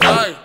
Ai.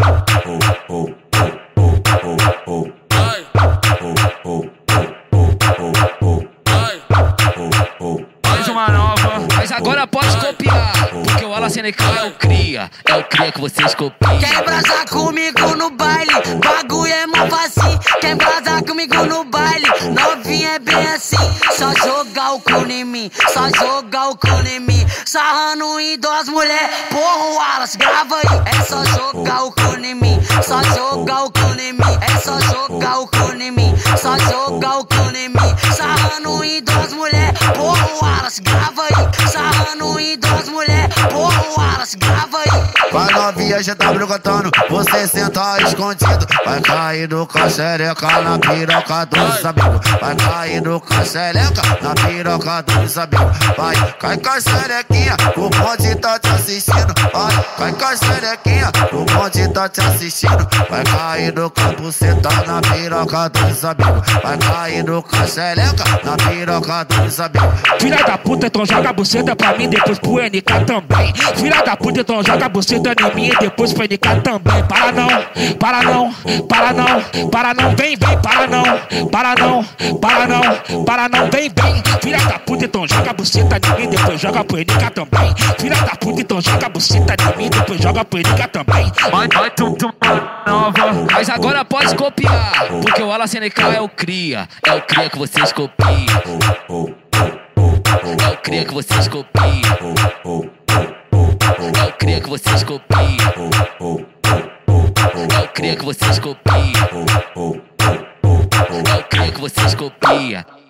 Mais uma nova, mas agora pode copiar. Porque o Ala Seneca é o cria, é o cria que vocês copiam. Quer embrasar comigo no baile? Bagulho é mó fácil. Quer embrasar comigo no baile? Novinha é bem assim. Só jogar o cu em mim, só jogar o cu em mim. Sarrando em duas mulher. Porra, Wallace, grava aí. É só jogar o em mim, só jogar o cu em mim. É só jogar o cu em mim, só jogar o cu em mim. Sarrando em duas mulher. Porra, Wallace, grava aí. Sarrando em duas mulher. Porra, Wallace, grava aí. Vai novinha, já tá brigotando, você senta escondido. Vai cair no xereca na piroca dos amigos. Vai cair no xereca na piroca dos amigos. Vai, cai com a xerequinha, o bonde tá te assistindo. Vai, cai com a xerequinha, o bonde tá te assistindo. Vai cair no campo, senta na piroca dos amigos. Vai cair no xereca na piroca dos amigos. Filha da puta, então joga a buceta pra mim, depois pro NK também. Filha da puta, então joga a buceta em mim e depois pro NK também. Para não, para não, para não, para não, vem, vem, para não, para não, para não, para não, vem, vem. Filha da puta, então joga a buceta em mim, depois joga NK também. Filha da puta, então joga a buceta em mim, depois joga NK também. Vai, vai, tum, nova. Mas agora pode copiar, porque o Ala Seneca é o cria, é o cria que vocês copiam. É o cria que vocês copiam. O cria que vocês copiam. É o cria que vocês copiam. É o cria que vocês copiam.